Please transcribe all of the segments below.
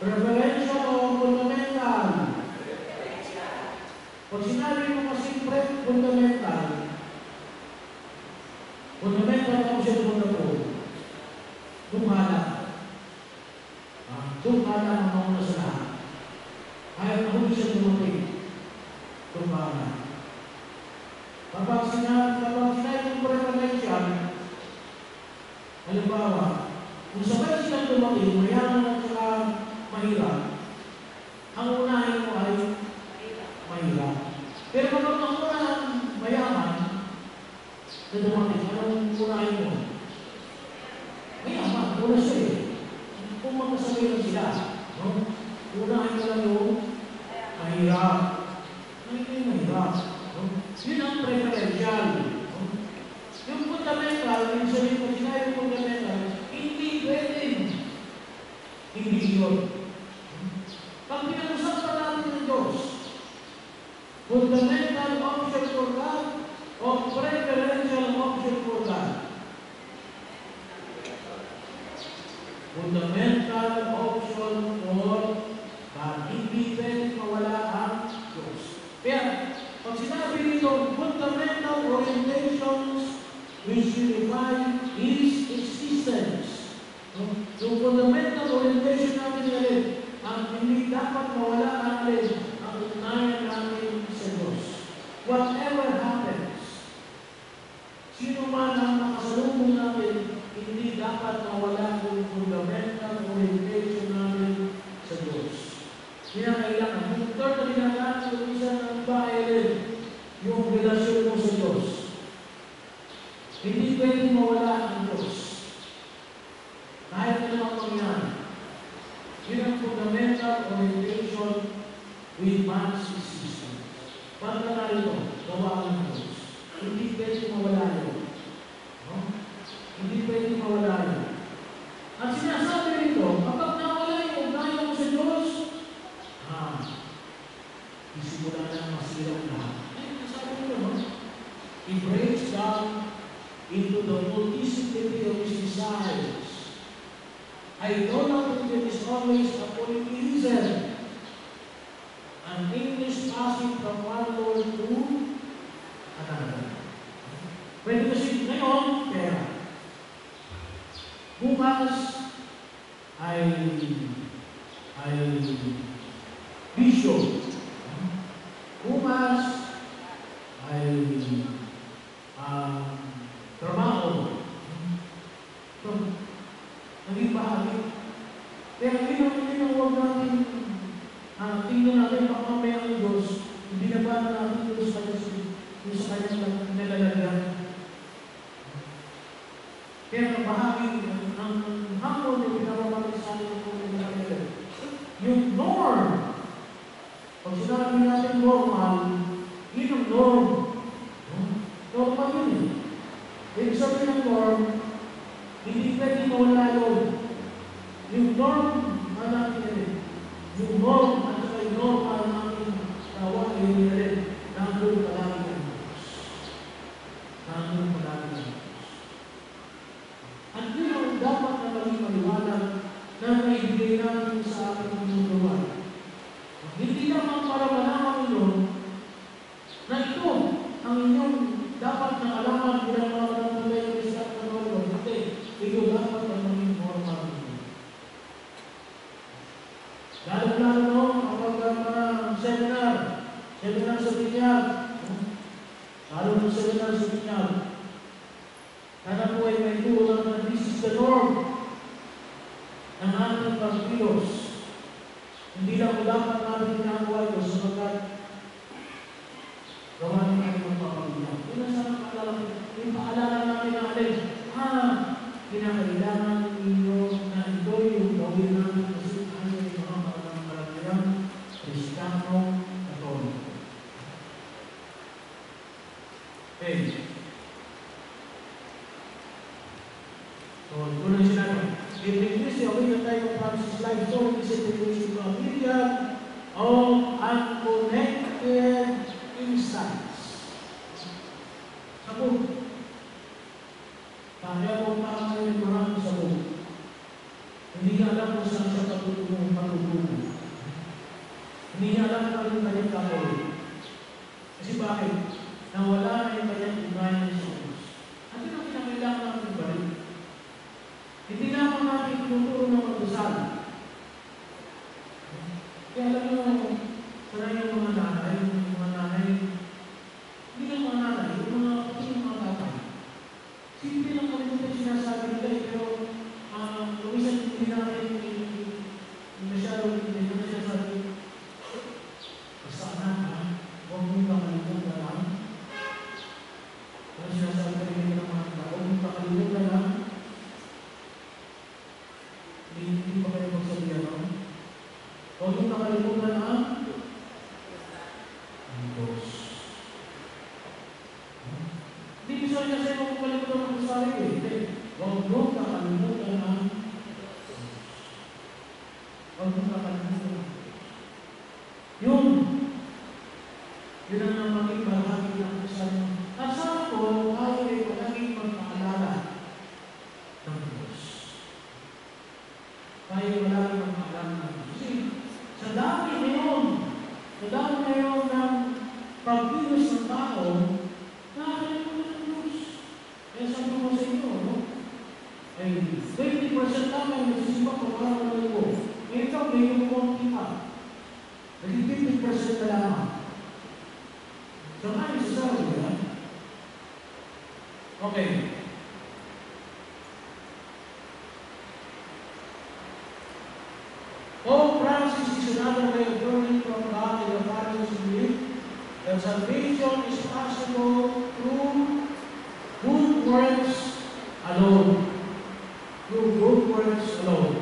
Reverential o fundamental? Pag sinabi mo kasi pre, fundamental, fundamental ako siya naman ako. Gumala. Ah, gumala ang mauna sa lahat. Ayaw na huwag siya dumating. Gumala. Fundamental option for pag-ibigin mawala ang Diyos. Kaya, pag sinabi nito, fundamental orientations which unify His existence. No? So, fundamental orientation natin ngayon, ang hindi dapat mawala ang alin, Isimula na masira ang lahat. Ayun, sabi ko naman, it breaks down into the multiplicity of his desires. Idolatry is always a polytheism. An English passing from one Lord to another. Pwede kasi ngayon, pera. Bukas, ay, ay, bisyo. Gracias. Lalo-lalo no, kapag uh, seminar, seminar sa binyag, lalo ng seminar sa binyag, sana po ay may tulang na this is the norm ng ating pagkilos. Hindi lang po dapat natin ginagawa ito sapagkat gawa niya tayo ng pamamagitan. Una sa paalala, yung paalala natin natin, ha, kinakailangan 네, 페이지. 어, 이거는 Pag kilos ng tao, nakakalimutan ng Diyos. Eh, sabi ko sa inyo, 60% lang ang nagsisipa para wala ko. Eh, ikaw, may yung konti ka. Naging 50% na lamang. So, ayos sa sabi. Okay. salvation is possible through good works alone. Through good works alone.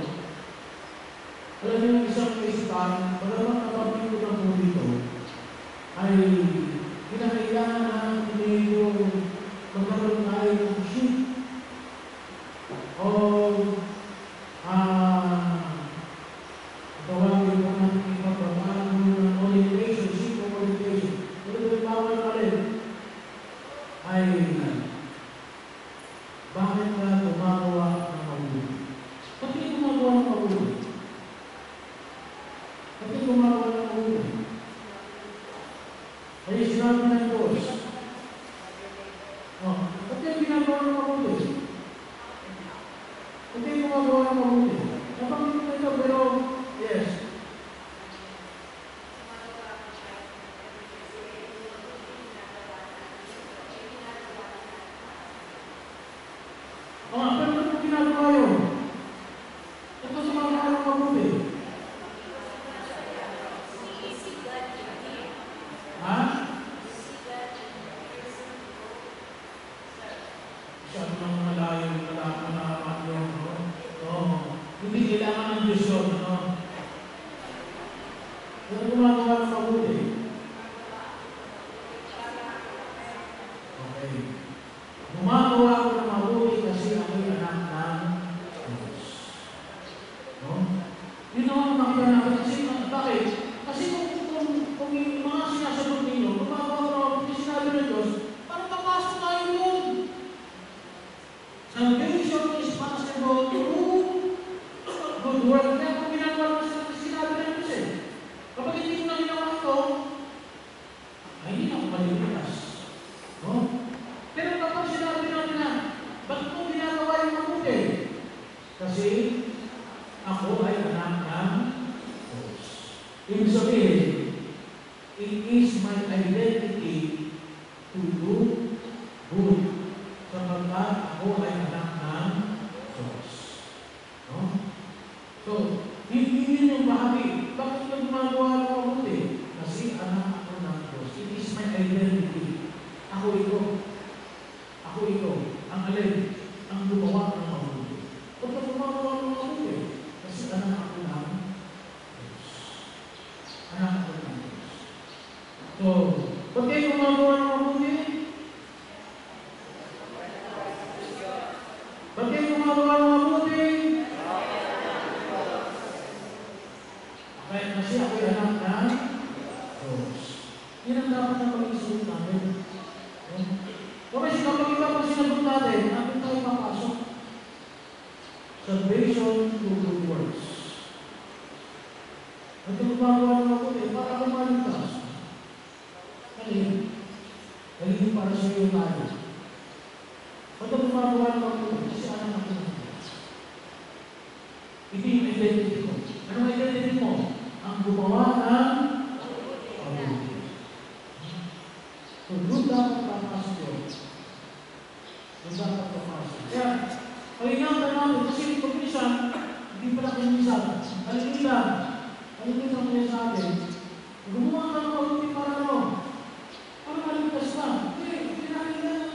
tumawa ng ulo. Dahil kasi ako ay anak ng Diyos. Yan ang dapat na pag-isip namin. Kapag sa kapag iba pa sinagot natin, namin tayo papasok. Salvation through good works. At yung bawa ng ako para ka maligtas. Kanina, kanina para sa iyo tayo. So doon dapat papasok yun. Doon dapat papasok. Kaya, kailangan ka namin, kasi kung minsan, hindi pala kung minsan, halimita, halimita mo yan sa atin, gumawa ka ng kaunti para ano, para maligtas na. Hindi, hindi namin na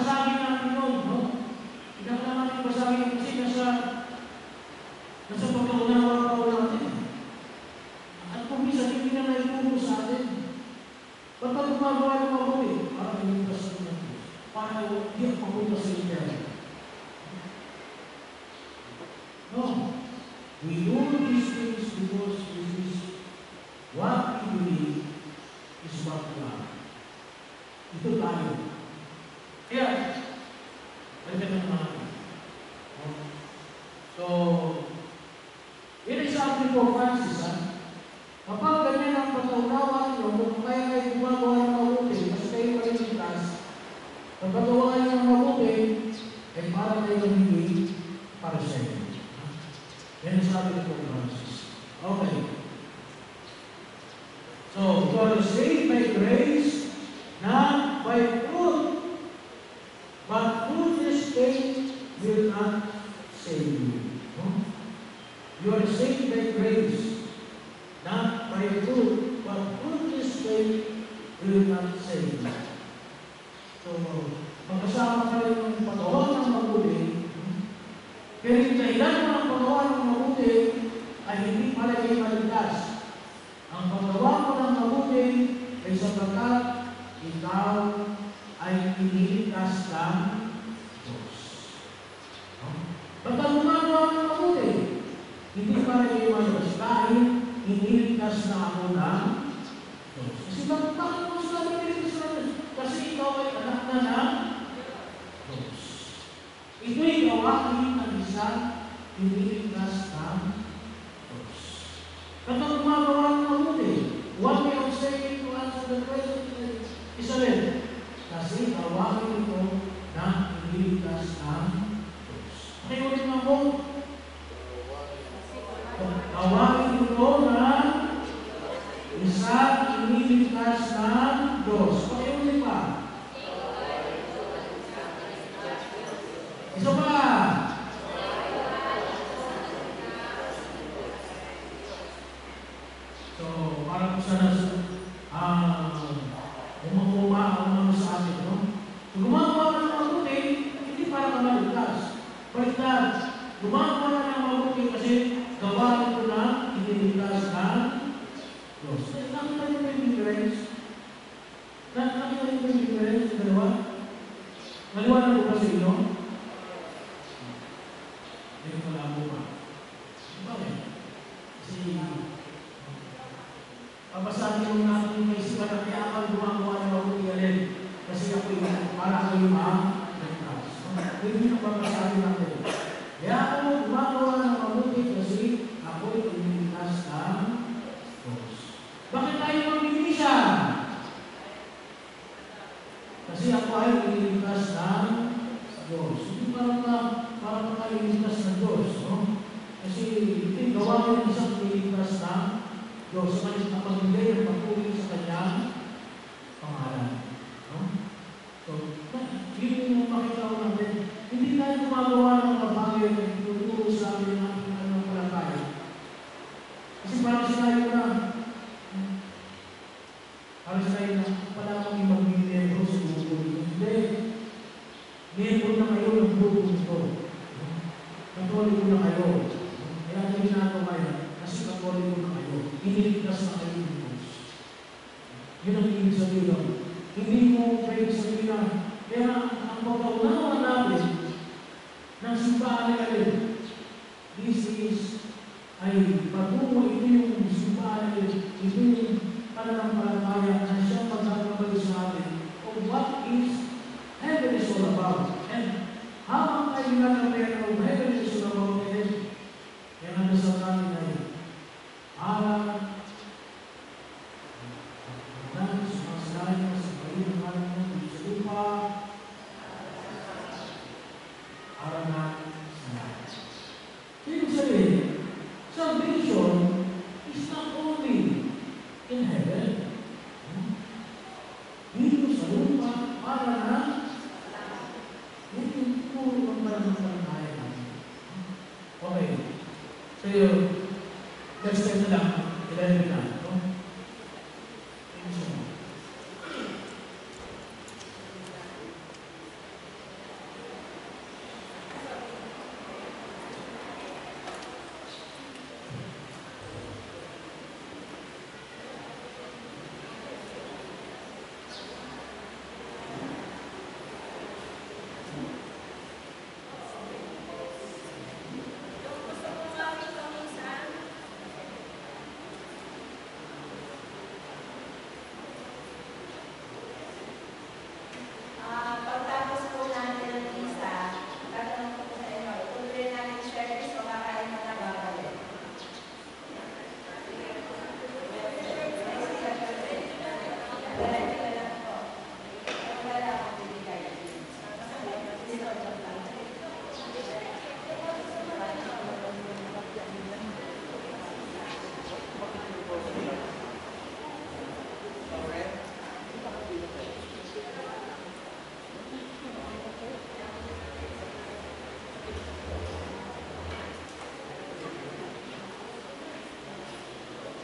Rosario あ。You are saved by grace, not by fruit, but fruit is faith will not save. So, magkasama pa rin ang ng mabuti, pero yung kailangan ng pagawa ng mabuti ay hindi pala kayo maligtas. Ang pagawa ko ng mabuti ay sapagkat ikaw ay iniligtas ng nagpapaligtas na ako na kasi bakit bakit mo sila nagpapaligtas na Diyos? Kasi ikaw ay anak na na Diyos. Ito'y gawain ng isang piniligtas na Diyos. Kapag gumagawa ng muli, what we are saying to us answer the question is Isabel, kasi gawain ito ng piniligtas na Diyos. Okay, ulit na po, imaginar Meron pala ang buma. Bakit? Kasi, pabasahin natin yung isipan na kaya ako gumawa ng mabuti alin. Kasi ako yung para kayo ma-recast. Pwede nyo pabasahin natin. noções Amen.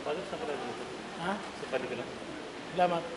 Paano sa pala dito? Ha? Sa pala dito lang? Salamat.